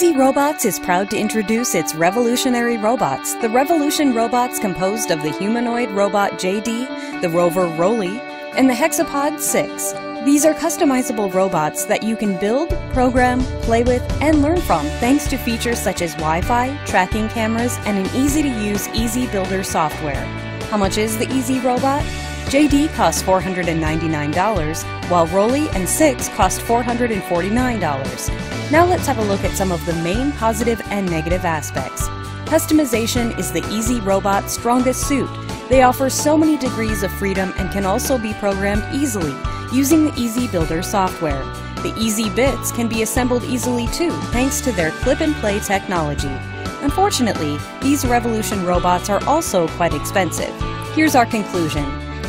EZ Robots is proud to introduce its revolutionary robots. The Revolution robots composed of the humanoid robot JD, the rover ROLI, and the Hexapod 6. These are customizable robots that you can build, program, play with, and learn from thanks to features such as Wi-Fi, tracking cameras, and an easy-to-use EZ Builder software. How much is the EZ Robot? JD costs $499, while ROLI and 6 cost $449. Now let's have a look at some of the main positive and negative aspects. Customization is the EZ Robot's strongest suit. They offer so many degrees of freedom and can also be programmed easily using the EZ Builder software. The EZ-Bits can be assembled easily too, thanks to their clip and play technology. Unfortunately, these Revolution robots are also quite expensive. Here's our conclusion.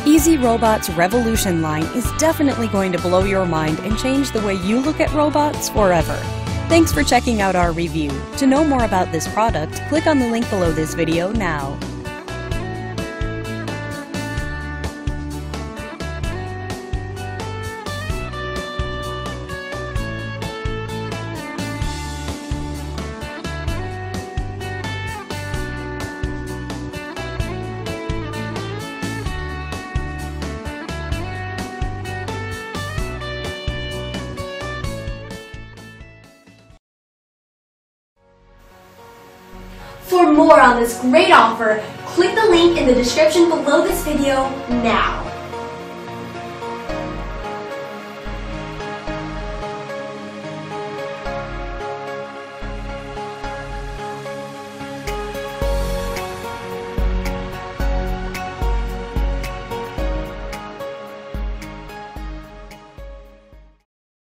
EZ Robot's Revolution line is definitely going to blow your mind and change the way you look at robots forever. Thanks for checking out our review. To know more about this product, click on the link below this video now. For more on this great offer, click the link in the description below this video now.